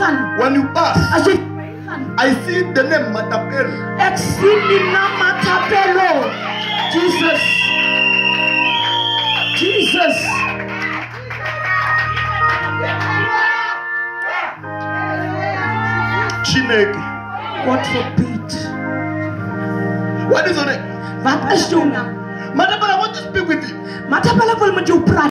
When you pass, I see the name Matapelo. ek Matapelo. Jesus. Jesus. Chineke. God forbid. What is your name? Matapelo. Matapelo, I want to speak with you. Matapelo will met jou praat.